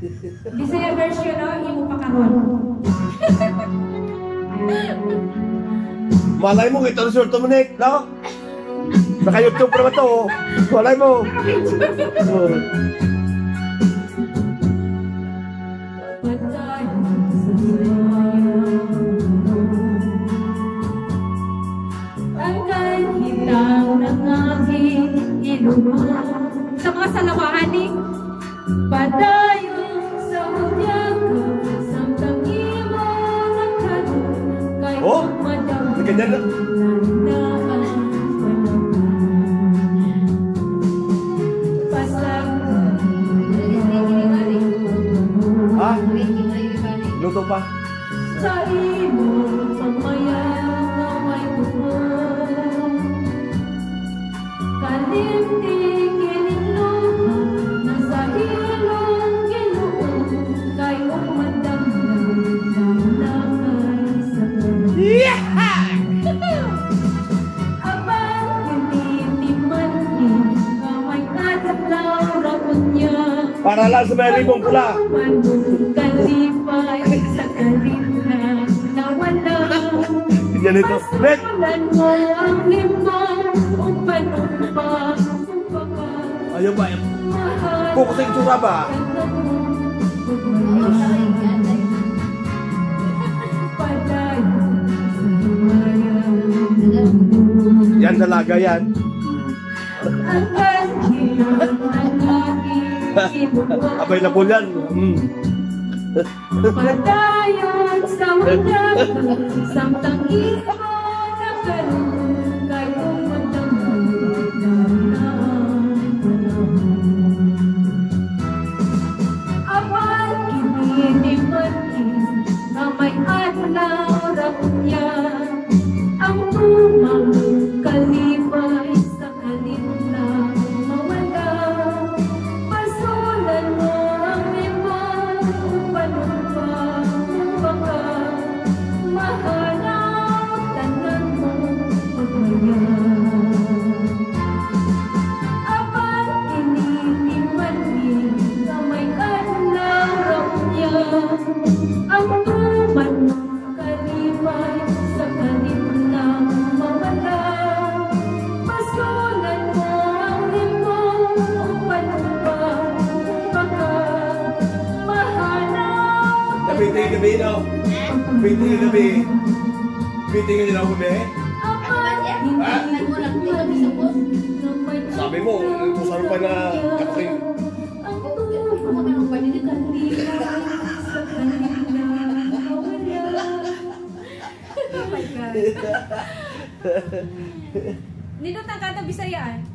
Bisaya version no, imo pa karon. Malay mo, ito ang surto mo, Nick, no? Naka-YouTube naman to, oh. Malay mo. Ang kahitang ng aking inuman Sa mga salawahan Oh, cái ganyan đó. Ha? Luto pa. Sa imo na may Para lang sa may ribong pula. Manong kalipay sa kalimhan na wala Tignan ito. Nick! Pasulan mo ang limang umpan-umpa Umpaka Ayaw ba? sa itsura ba? Yan dalaga yan. Po yan. Mm. Padayon sa wadag Samtang ikaw na karoon Kayo matangod na Apan kininimatin Na Kapiting gabi, no? Kapiting gabi. Kapiting gabi na gabi. Sabi mo, utusan pa na kapiting. Nindot ang kanta Bisayaan.